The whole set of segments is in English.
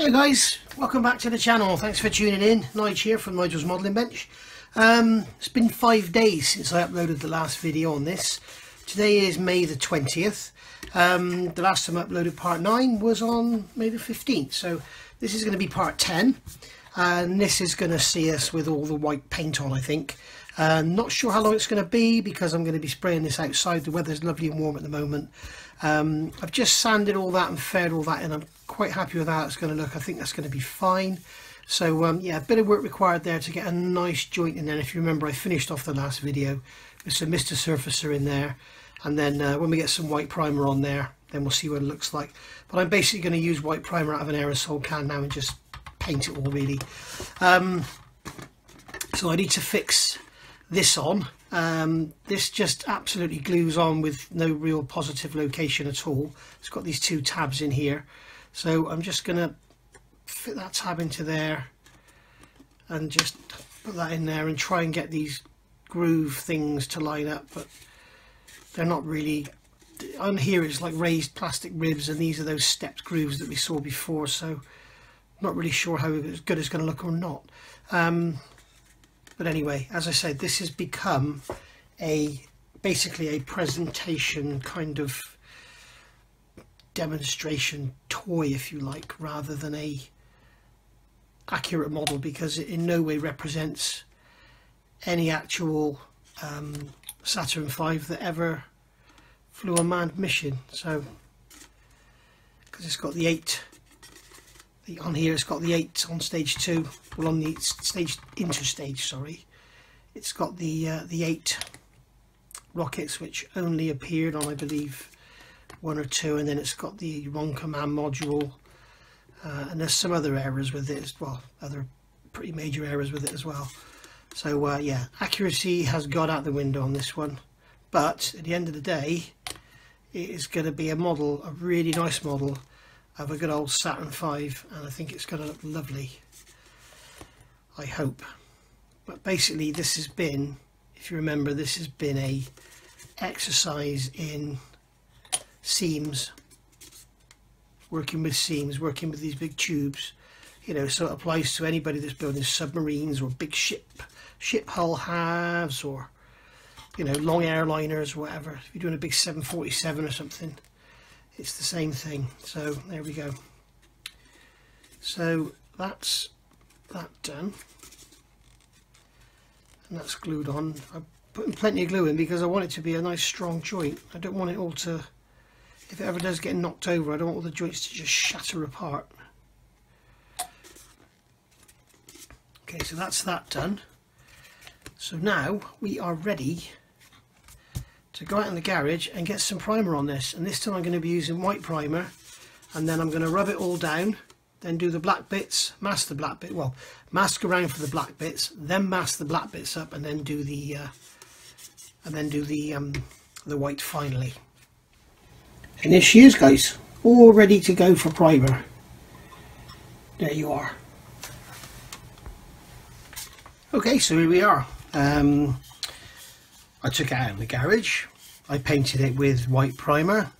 Hey guys, welcome back to the channel. Thanks for tuning in. Nigel here from Nigel's Modelling Bench. Um, it's been five days since I uploaded the last video on this. Today is May the 20th. Um, the last time I uploaded part 9 was on May the 15th. So this is going to be part 10. And this is going to see us with all the white paint on, I think. Uh, not sure how long it's going to be because I'm going to be spraying this outside. The weather's lovely and warm at the moment. Um, I've just sanded all that and faired all that and I'm quite happy with how it's going to look. I think that's going to be fine. So um, yeah, a bit of work required there to get a nice joint in there. If you remember, I finished off the last video with some Mr. Surfacer in there. And then uh, when we get some white primer on there, then we'll see what it looks like. But I'm basically going to use white primer out of an aerosol can now and just paint it all really. Um, so I need to fix this on um, this just absolutely glues on with no real positive location at all. It's got these two tabs in here. So I'm just gonna fit that tab into there and just put that in there and try and get these groove things to line up but they're not really on here it's like raised plastic ribs and these are those stepped grooves that we saw before so not really sure how good it's going to look or not. Um, but anyway as I said this has become a basically a presentation kind of demonstration toy if you like rather than a accurate model because it in no way represents any actual um, Saturn V that ever flew a manned mission. So because it's got the eight on here it's got the 8 on stage 2 well on the stage interstage sorry. It's got the uh, the 8 rockets which only appeared on I believe one or two and then it's got the wrong command module uh, and there's some other errors with it as well other pretty major errors with it as well. So uh, yeah accuracy has got out the window on this one but at the end of the day it is going to be a model a really nice model of a good old Saturn V and I think it's going to look lovely. I hope. But basically this has been if you remember this has been a exercise in seams working with seams working with these big tubes. You know so it applies to anybody that's building submarines or big ship ship hull halves or you know long airliners or whatever. If you're doing a big 747 or something it's the same thing. So there we go. So that's that done. And that's glued on. I'm putting plenty of glue in because I want it to be a nice strong joint. I don't want it all to if it ever does get knocked over I don't want all the joints to just shatter apart. Okay so that's that done. So now we are ready to go out in the garage and get some primer on this. And this time I'm going to be using white primer and then I'm going to rub it all down then do the black bits mask the black bit well mask around for the black bits then mask the black bits up and then do the uh, and then do the um, the white finally. And here she is guys all ready to go for primer. There you are. Okay so here we are. Um, I took it out of the garage I painted it with white primer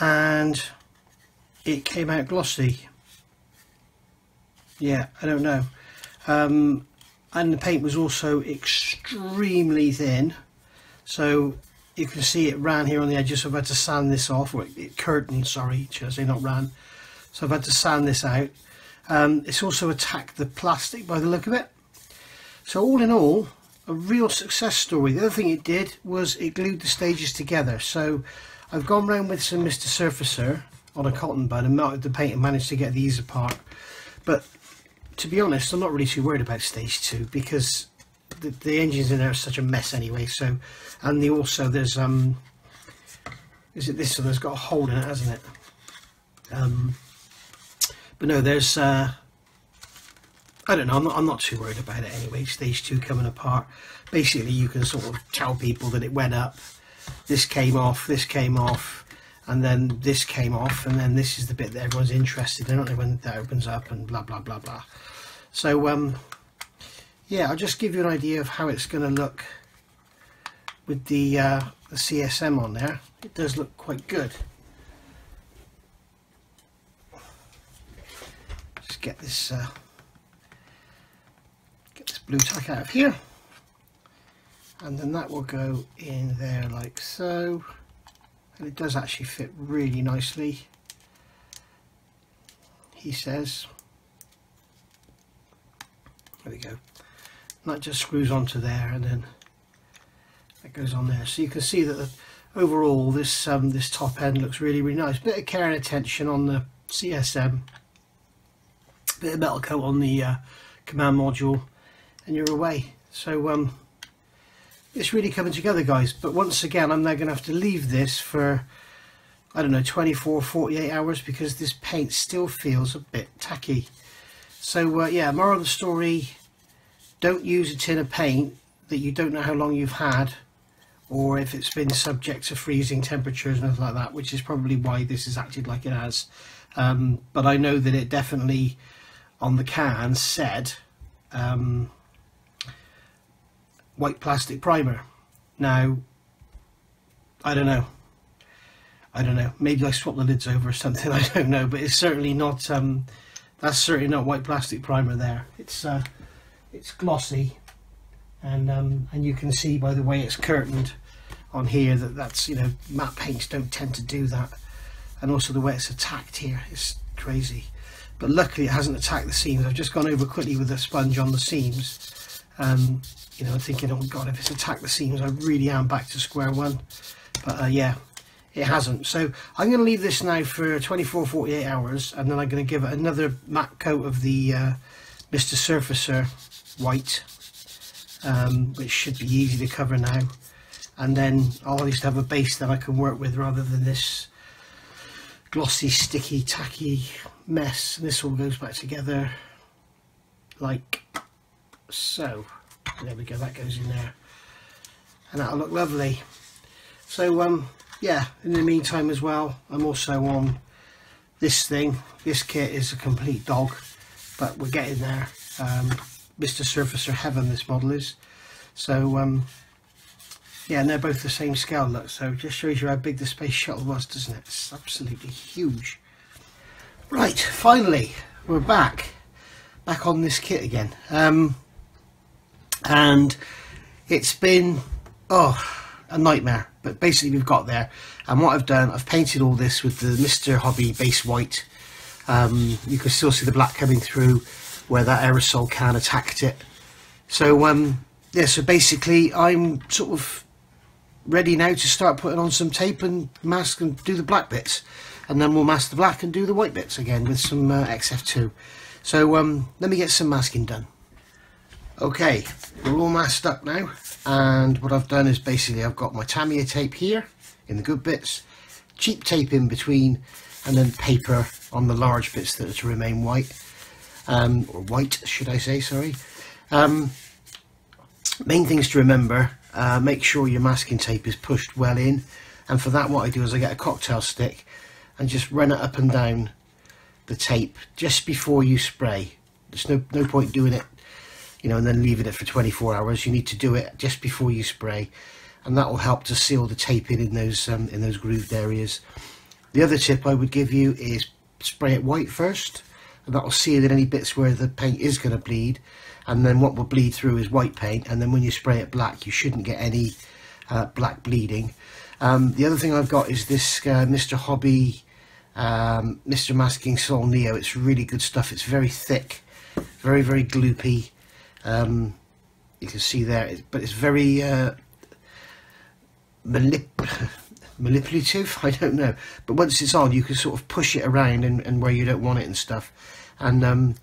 and it came out glossy. Yeah I don't know. Um, and the paint was also extremely thin so you can see it ran here on the edges so I've had to sand this off. Or it, curtained sorry should I say not ran? So I've had to sand this out. Um, it's also attacked the plastic by the look of it. So all in all a real success story. The other thing it did was it glued the stages together. So I've gone around with some Mr. Surfacer on a cotton bud and melted the paint and managed to get these apart. But to be honest, I'm not really too worried about stage two because the, the engines in there are such a mess anyway. So, and the also there's um, is it this one? that's got a hole in it, hasn't it? Um, but no, there's uh, I don't know, I'm not, I'm not too worried about it anyway, stage two coming apart. Basically, you can sort of tell people that it went up, this came off, this came off, and then this came off, and then this is the bit that everyone's interested in, when that opens up and blah, blah, blah, blah. So, um, yeah, I'll just give you an idea of how it's going to look with the, uh, the CSM on there. It does look quite good. get this uh, blue tack out of here. And then that will go in there like so. And it does actually fit really nicely. He says. There we go. And that just screws onto there and then that goes on there. So you can see that the, overall this um, this top end looks really really nice. Bit of care and attention on the CSM bit of metal coat on the uh, command module and you're away. So um, it's really coming together guys. But once again I'm now going to have to leave this for I don't know 24 48 hours because this paint still feels a bit tacky. So uh, yeah moral of the story don't use a tin of paint that you don't know how long you've had or if it's been subject to freezing temperatures and things like that which is probably why this has acted like it has. Um, but I know that it definitely on the can said um, white plastic primer. Now, I don't know. I don't know. Maybe I swapped the lids over or something. I don't know, but it's certainly not. Um, that's certainly not white plastic primer there. It's uh, it's glossy, and um, and you can see by the way it's curtained on here that that's you know matte paints don't tend to do that, and also the way it's attacked here is crazy. But luckily it hasn't attacked the seams. I've just gone over quickly with a sponge on the seams. Um, you know, thinking, oh God, if it's attacked the seams, I really am back to square one. But uh, yeah, it hasn't. So I'm going to leave this now for 24, 48 hours, and then I'm going to give it another matte coat of the uh, Mr. Surfacer white, um, which should be easy to cover now. And then I'll at least have a base that I can work with rather than this glossy, sticky, tacky mess. And this all goes back together like so there we go that goes in there. And that'll look lovely. So um yeah in the meantime as well I'm also on this thing. This kit is a complete dog but we're getting there. Um, Mr. Surfacer Heaven this model is. So um yeah and they're both the same scale look. So it just shows you how big the space shuttle was doesn't it? It's absolutely huge. Right finally we're back. Back on this kit again. Um and it's been oh a nightmare. But basically we've got there. And what I've done I've painted all this with the Mr. Hobby base white. Um, you can still see the black coming through where that aerosol can attacked it. So um, yeah so basically I'm sort of ready now to start putting on some tape and mask and do the black bits. And then we'll mask the black and do the white bits again with some uh, XF2 so um, let me get some masking done Okay, we're all masked up now and what I've done is basically I've got my Tamiya tape here in the good bits, cheap tape in between and then paper on the large bits that are to remain white, um, or white should I say, sorry. Um, main things to remember, uh, make sure your masking tape is pushed well in and for that what I do is I get a cocktail stick and just run it up and down the tape just before you spray. There's no, no point doing it you know, and then leaving it for 24 hours. You need to do it just before you spray, and that will help to seal the tape in in those um, in those grooved areas. The other tip I would give you is spray it white first, and that will seal in any bits where the paint is going to bleed. And then what will bleed through is white paint, and then when you spray it black, you shouldn't get any uh, black bleeding. Um, the other thing I've got is this uh, Mr. Hobby um, Mr. Masking Sol Neo. It's really good stuff. It's very thick, very, very gloopy. Um, you can see there, but it's very uh, manip manipulative. I don't know, but once it's on, you can sort of push it around and, and where you don't want it and stuff. And um,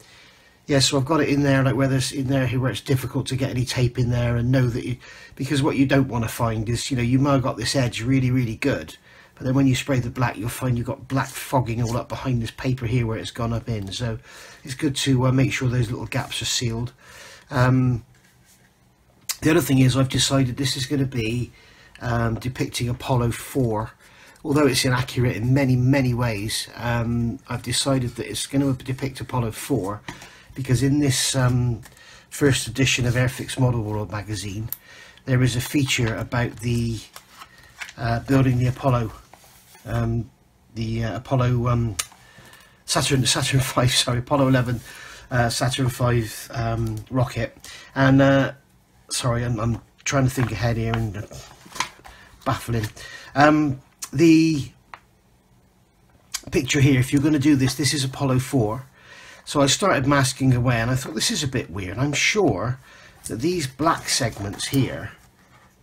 yeah, so I've got it in there, like where there's in there where it's difficult to get any tape in there, and know that you, because what you don't want to find is, you know, you might have got this edge really, really good, but then when you spray the black, you'll find you've got black fogging all up behind this paper here where it's gone up in. So it's good to uh, make sure those little gaps are sealed. Um, the other thing is I've decided this is going to be um, depicting Apollo 4 although it's inaccurate in many many ways um, I've decided that it's going to depict Apollo 4 because in this um, first edition of Airfix Model World magazine there is a feature about the uh, building the Apollo um, the uh, Apollo um, Saturn Saturn 5 sorry Apollo 11 uh, Saturn 5 um, rocket. And uh, sorry I'm, I'm, trying to think ahead here and uh, baffling. Um, the picture here if you're going to do this this is Apollo 4 so I started masking away and I thought this is a bit weird. I'm sure that these black segments here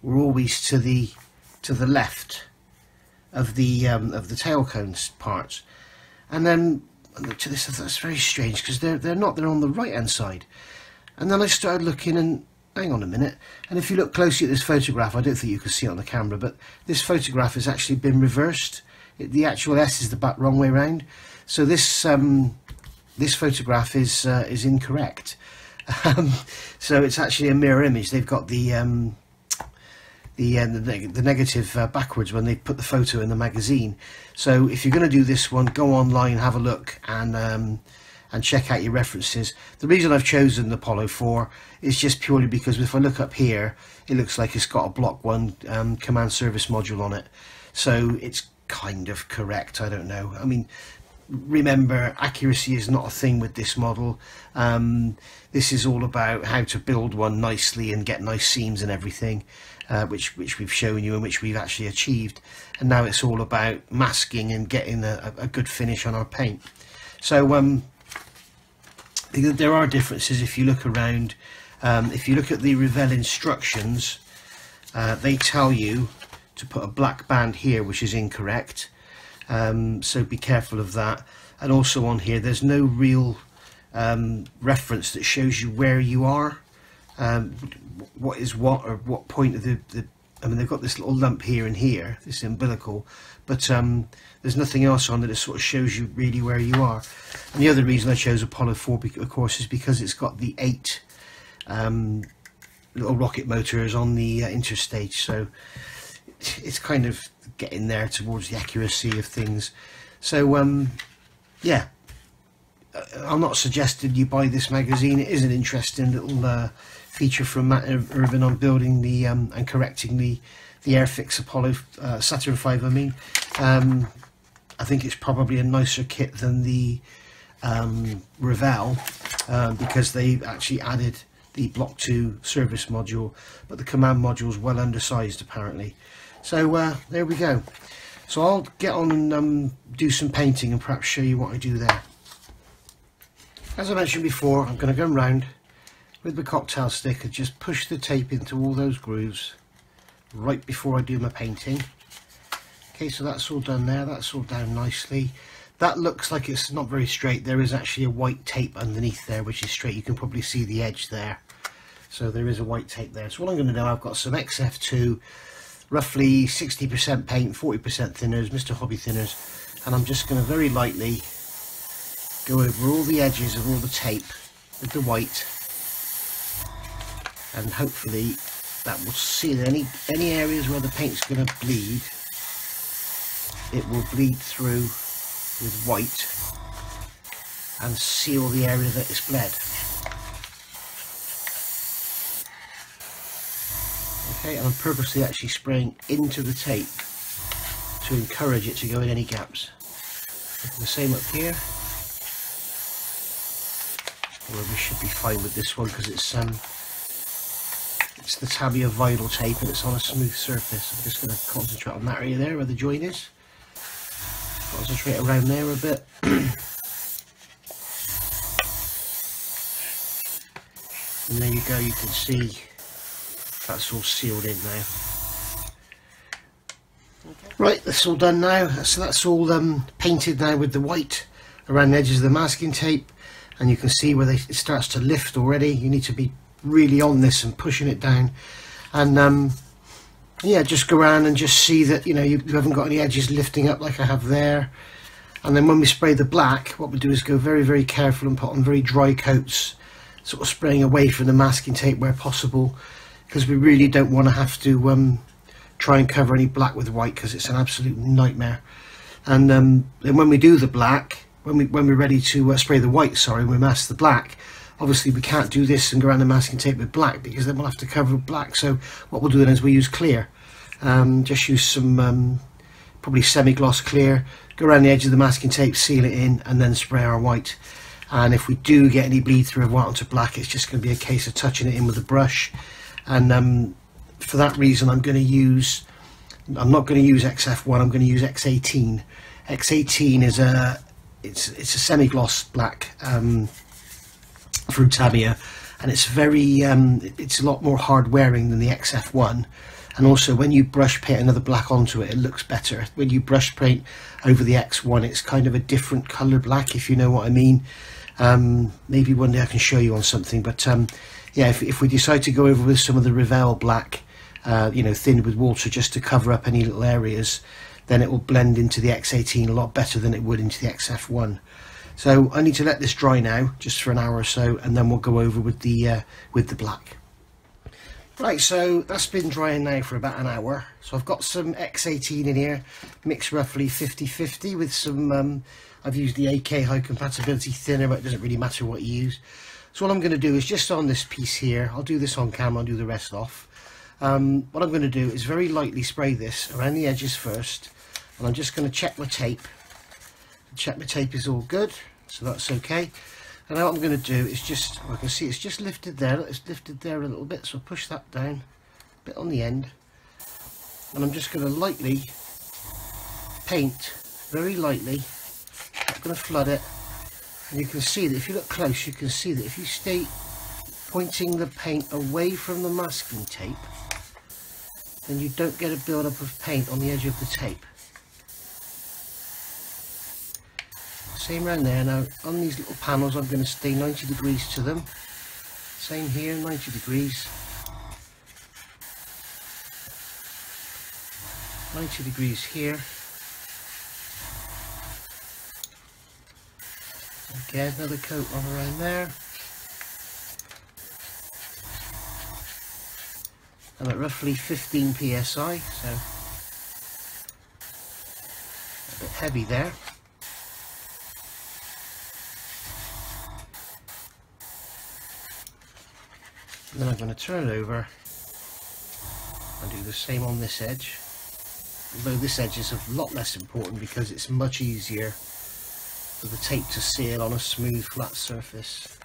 were always to the to the left of the um, of the tail cones parts. And then to this that's very strange because they're they're not they're on the right hand side. And then I started looking and hang on a minute and if you look closely at this photograph I don't think you can see it on the camera but this photograph has actually been reversed. It, the actual S is the back wrong way around so this um, this photograph is uh, is incorrect. Um, so it's actually a mirror image. They've got the um, the, uh, the, neg the, negative uh, backwards when they put the photo in the magazine. So if you're going to do this one, go online, have a look, and um, and check out your references. The reason I've chosen the Apollo 4 is just purely because if I look up here, it looks like it's got a Block 1 um, command service module on it. So it's kind of correct, I don't know. I mean, remember accuracy is not a thing with this model um, this is all about how to build one nicely and get nice seams and everything uh, which which we've shown you and which we've actually achieved. And now it's all about masking and getting a, a good finish on our paint. So um, there are differences if you look around. Um, if you look at the Revell instructions uh, they tell you to put a black band here which is incorrect. Um, so be careful of that. And also on here there's no real um, reference that shows you where you are um, what is what or what point of the, the I mean they've got this little lump here and here this umbilical but um, there's nothing else on that it sort of shows you really where you are and the other reason I chose Apollo 4 of course is because it's got the eight um, little rocket motors on the uh, interstage so it's kind of getting there towards the accuracy of things. So, um, yeah, uh, I'm not suggesting you buy this magazine. It is an interesting little uh, feature from Matt Irvine on building the um, and correcting the the Airfix Apollo uh, Saturn V. I mean, um, I think it's probably a nicer kit than the um, Revell um, because they actually added the Block 2 service module, but the command module is well undersized apparently. So uh, there we go. So I'll get on and um, do some painting and perhaps show you what I do there. As I mentioned before, I'm going to go around with the cocktail stick and just push the tape into all those grooves right before I do my painting. Okay, so that's all done there. That's all down nicely. That looks like it's not very straight. There is actually a white tape underneath there, which is straight. You can probably see the edge there. So there is a white tape there. So what I'm going to do, I've got some XF2 roughly 60% paint, 40% thinners, Mr. Hobby thinners, and I'm just going to very lightly go over all the edges of all the tape with the white, and hopefully that will seal any any areas where the paint's going to bleed. It will bleed through with white and seal the area that it's bled. Okay, I'm purposely actually spraying into the tape to encourage it to go in any gaps. The same up here. Well, we should be fine with this one because it's um, it's the Tamiya vinyl tape and it's on a smooth surface. I'm just going to concentrate on that area there where the joint is. Concentrate around there a bit. and there you go, you can see that's all sealed in now. Okay. Right, that's all done now. So that's all um, painted now with the white around the edges of the masking tape. And you can see where they, it starts to lift already. You need to be really on this and pushing it down. And um, yeah, just go around and just see that, you know, you, you haven't got any edges lifting up like I have there. And then when we spray the black, what we do is go very, very careful and put on very dry coats, sort of spraying away from the masking tape where possible because we really don't want to have to um, try and cover any black with white because it's an absolute nightmare. And um, then when we do the black, when we when we're ready to uh, spray the white, sorry, we mask the black. Obviously, we can't do this and go around the masking tape with black because then we'll have to cover black. So what we'll do then is we use clear. Um, just use some probably semi-gloss clear, go around the edge of the masking tape, seal it in, and then spray our white. And if we do get any bleed through of white onto black, it's just going to be a case of touching it in with a brush. And um, for that reason, I'm going to use, I'm not going to use XF1, I'm going to use X18. X18 is a, it's, it's a semi-gloss black from Tamiya and it's very um, it's a lot more hard wearing than the XF1 and also when you brush paint another black onto it it looks better. When you brush paint over the X1 it's kind of a different color black if you know what I mean. Um, maybe one day I can show you on something but um, yeah if, if, we decide to go over with some of the Revell black uh, you know thinned with water just to cover up any little areas then it will blend into the X18 a lot better than it would into the XF1 so I need to let this dry now, just for an hour or so, and then we'll go over with the uh, with the black. Right, so that's been drying now for about an hour. So I've got some X18 in here, mixed roughly 50-50 with some, um, I've used the AK high compatibility thinner, but it doesn't really matter what you use. So what I'm going to do is just on this piece here, I'll do this on camera, I'll do the rest off. Um, what I'm going to do is very lightly spray this around the edges first, and I'm just going to check my tape check my tape is all good so that's okay. And now what I'm going to do is just I can see it's just lifted there it's lifted there a little bit so push that down a bit on the end. And I'm just going to lightly paint very lightly I'm going to flood it. And you can see that if you look close you can see that if you stay pointing the paint away from the masking tape then you don't get a build-up of paint on the edge of the tape same around there. Now on these little panels I'm going to stay 90 degrees to them. Same here 90 degrees. 90 degrees here. Again another coat on around there. I'm at roughly 15 psi so a bit heavy there then I'm going to turn it over and do the same on this edge. Although this edge is a lot less important because it's much easier for the tape to seal on a smooth flat surface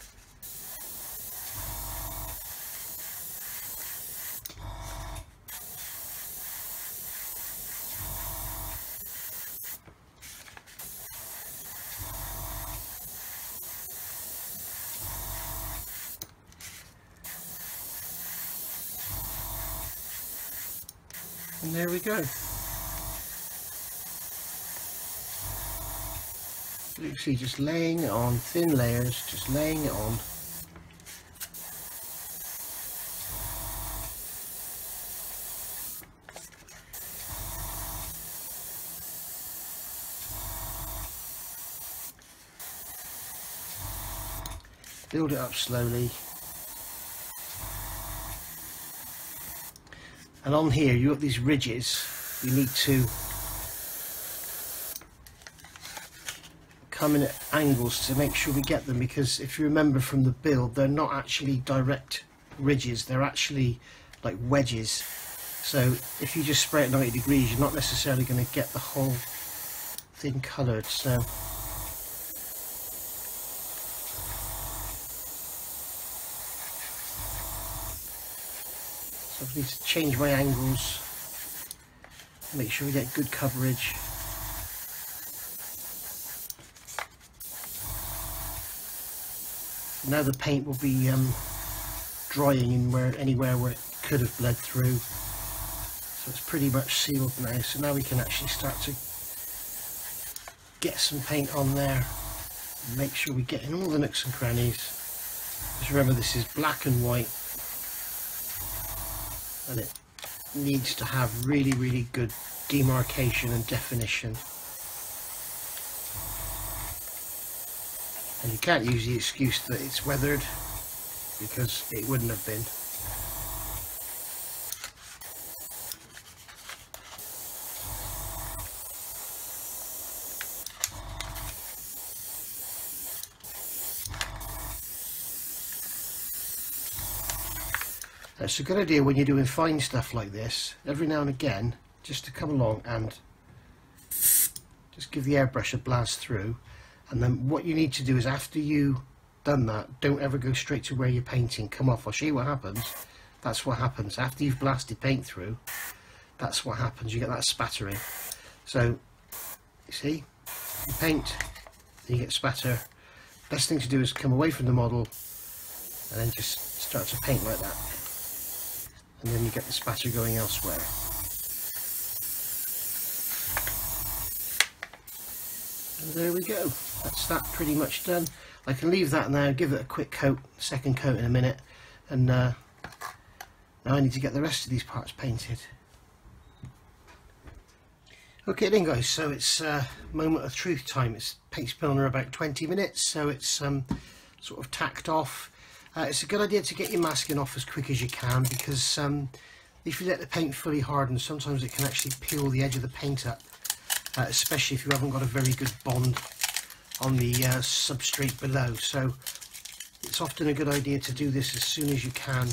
And there we go. You see just laying it on, thin layers, just laying it on. Build it up slowly and on here you've got these ridges you need to come in at angles to make sure we get them because if you remember from the build they're not actually direct ridges they're actually like wedges. So if you just spray at 90 degrees you're not necessarily going to get the whole thing coloured so I need to change my angles, make sure we get good coverage. Now the paint will be um, drying in where anywhere where it could have bled through. So it's pretty much sealed now. So now we can actually start to get some paint on there. make sure we get in all the nooks and crannies. Just remember this is black and white and it needs to have really really good demarcation and definition. And you can't use the excuse that it's weathered because it wouldn't have been It's a good idea when you're doing fine stuff like this, every now and again, just to come along and just give the airbrush a blast through. And then what you need to do is after you done that don't ever go straight to where you're painting. Come off. I'll show you what happens. That's what happens. After you've blasted paint through that's what happens. You get that spattering. So you see? You paint you get spatter. Best thing to do is come away from the model and then just start to paint like that and then you get the spatter going elsewhere. And there we go. That's that pretty much done. I can leave that now give it a quick coat second coat in a minute and uh, now I need to get the rest of these parts painted. Okay then guys so it's uh, moment of truth time. It's paint's been on about 20 minutes so it's um, sort of tacked off uh, it's a good idea to get your masking off as quick as you can because um, if you let the paint fully harden sometimes it can actually peel the edge of the paint up uh, especially if you haven't got a very good bond on the uh, substrate below. So it's often a good idea to do this as soon as you can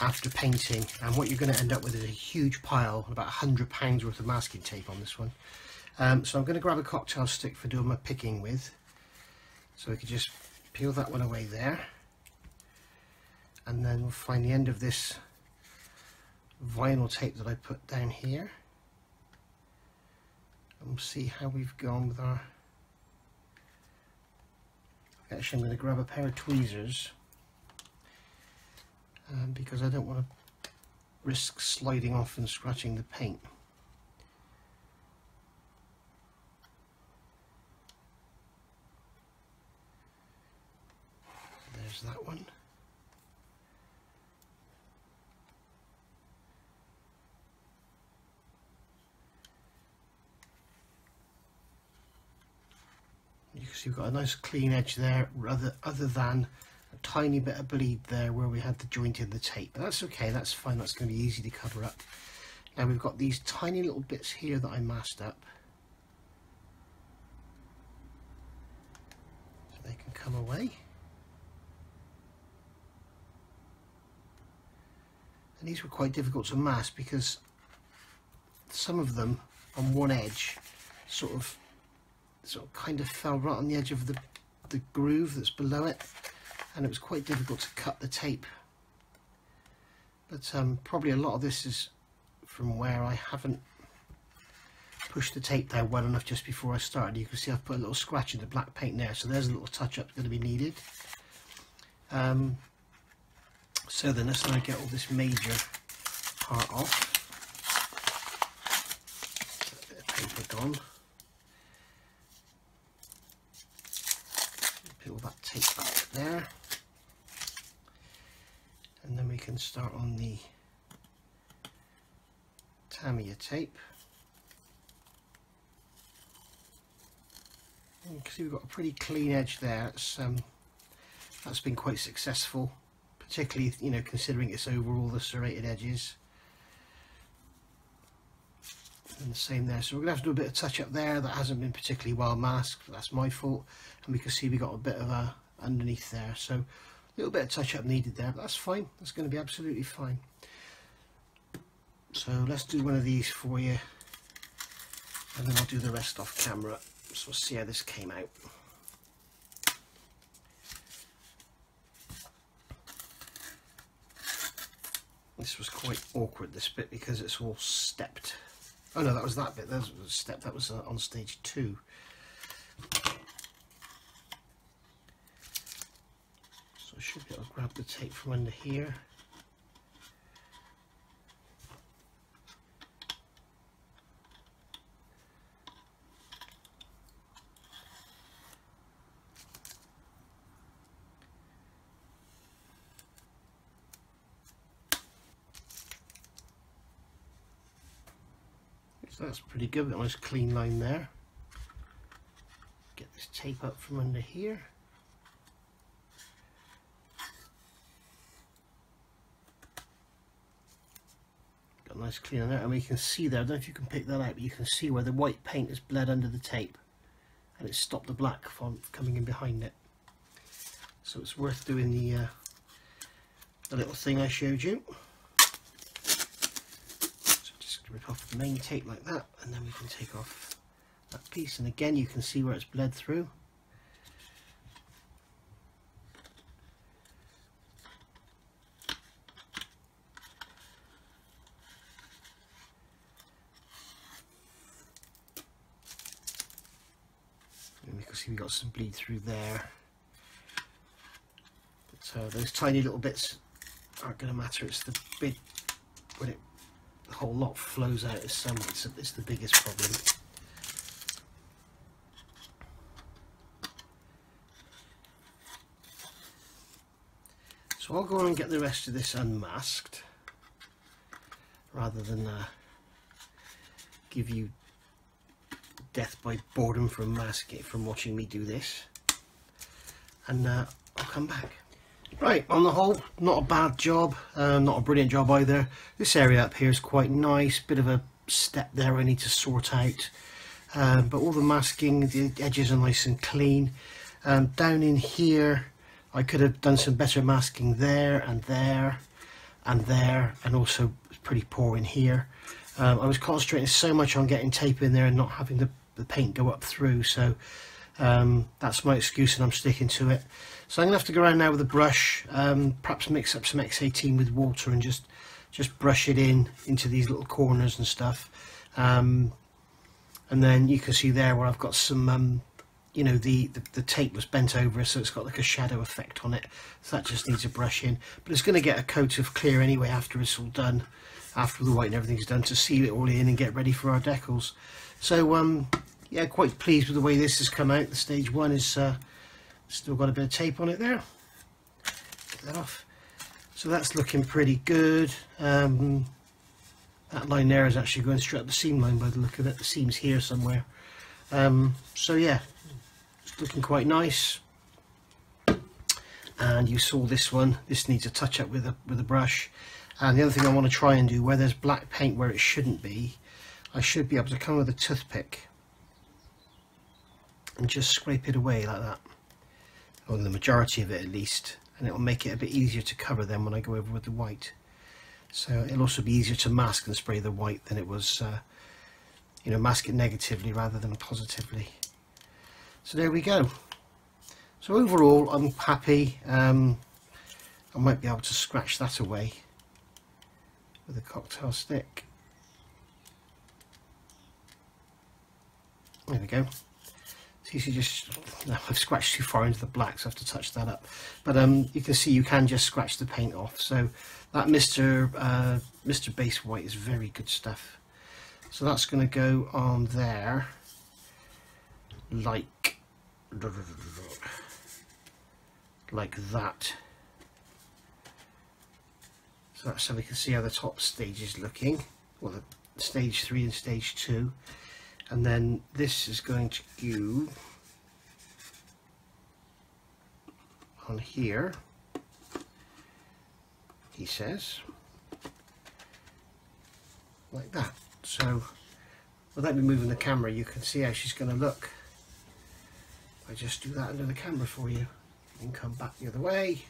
after painting. And what you're going to end up with is a huge pile about 100 pounds worth of masking tape on this one. Um, so I'm going to grab a cocktail stick for doing my picking with. So we can just peel that one away there. And then we'll find the end of this vinyl tape that I put down here. And we'll see how we've gone with our actually I'm going to grab a pair of tweezers um, because I don't want to risk sliding off and scratching the paint that one. You can see we've got a nice clean edge there rather other than a tiny bit of bleed there where we had the joint in the tape. But that's okay that's fine that's going to be easy to cover up. Now we've got these tiny little bits here that I masked up. So they can come away and these were quite difficult to mask because some of them on one edge sort of sort of kind of fell right on the edge of the, the groove that's below it. And it was quite difficult to cut the tape. But um, probably a lot of this is from where I haven't pushed the tape down well enough just before I started. You can see I've put a little scratch in the black paint there so there's a little touch up going to be needed. Um, so then let's now get all this major part off. Paper gone. Peel that tape back there. And then we can start on the Tamiya tape. You can see we've got a pretty clean edge there. It's, um, that's been quite successful particularly you know considering it's over all the serrated edges. And the same there. So we're gonna have to do a bit of touch up there. That hasn't been particularly well masked that's my fault. And we can see we got a bit of a underneath there. So a little bit of touch up needed there but that's fine. That's going to be absolutely fine. So let's do one of these for you and then I'll do the rest off camera. So we'll see how this came out this was quite awkward this bit because it's all stepped. Oh no that was that bit. That was a step that was uh, on stage two. So I should be able to grab the tape from under here So that's pretty good, a nice clean line there. Get this tape up from under here. Got a nice clean on there and we can see there, I don't know if you can pick that out, but you can see where the white paint has bled under the tape and it's stopped the black from coming in behind it. So it's worth doing the, uh, the little thing I showed you rip off the main tape like that and then we can take off that piece. And again you can see where it's bled through. And you can see we got some bleed through there. But uh, those tiny little bits aren't going to matter. It's the big when it the whole lot flows out of some it's, the biggest problem So I'll go on and get the rest of this unmasked rather than uh, give you death by boredom from masking from watching me do this and uh, I'll come back. Right, on the whole, not a bad job, um, not a brilliant job either. This area up here is quite nice, bit of a step there I need to sort out. Um, but all the masking, the edges are nice and clean. Um, down in here, I could have done some better masking there and there and there and also pretty poor in here. Um, I was concentrating so much on getting tape in there and not having the, the paint go up through so um, that's my excuse and I'm sticking to it. So I'm going to have to go around now with a brush, um, perhaps mix up some X18 with water and just just brush it in into these little corners and stuff. Um, and then you can see there where I've got some um, you know the, the, the tape was bent over so it's got like a shadow effect on it so that just needs a brush in but it's going to get a coat of clear anyway after it's all done after the white and everything's done to seal it all in and get ready for our decals so um yeah quite pleased with the way this has come out. The stage one is uh, still got a bit of tape on it there. Get that off. So that's looking pretty good. Um, that line there is actually going straight up the seam line by the look of it. The seam's here somewhere. Um, so yeah looking quite nice. And you saw this one. This needs a touch up with a with a brush. And the other thing I want to try and do where there's black paint where it shouldn't be I should be able to come with a toothpick and just scrape it away like that. Or the majority of it at least. And it will make it a bit easier to cover them when I go over with the white. So it'll also be easier to mask and spray the white than it was uh, you know mask it negatively rather than positively. So there we go. So overall I'm happy. Um, I might be able to scratch that away with a cocktail stick. There we go so you just no, I've scratched too far into the black so I have to touch that up but um, you can see you can just scratch the paint off so that Mr. Uh, Mr. Base White is very good stuff so that's going to go on there like like that so that's so we can see how the top stage is looking well the stage 3 and stage 2 and then this is going to go on here. He says like that. So without me moving the camera. You can see how she's going to look. I just do that under the camera for you and come back the other way.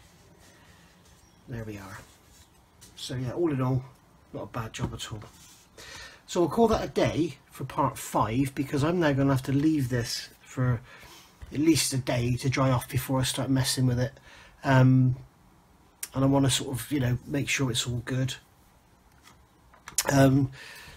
There we are. So yeah all in all not a bad job at all. So we'll call that a day for part five because I'm now going to have to leave this for at least a day to dry off before I start messing with it um, and I want to sort of you know make sure it's all good um,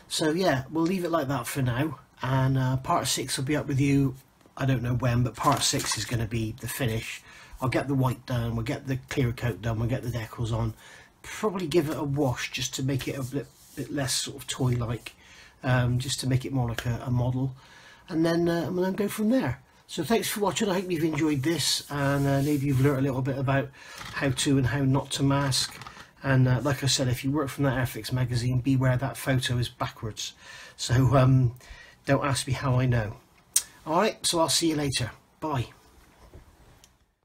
so yeah we'll leave it like that for now and uh, part six will be up with you I don't know when, but part six is going to be the finish. I'll get the white done, we'll get the clear coat done, we'll get the decals on. Probably give it a wash just to make it a bit, bit less sort of toy-like, um, just to make it more like a, a model. And then, uh, and then go from there. So thanks for watching, I hope you've enjoyed this and uh, maybe you've learnt a little bit about how to and how not to mask. And uh, like I said, if you work from that Airfix magazine, beware that photo is backwards. So um, don't ask me how I know. Alright, so I'll see you later. Bye.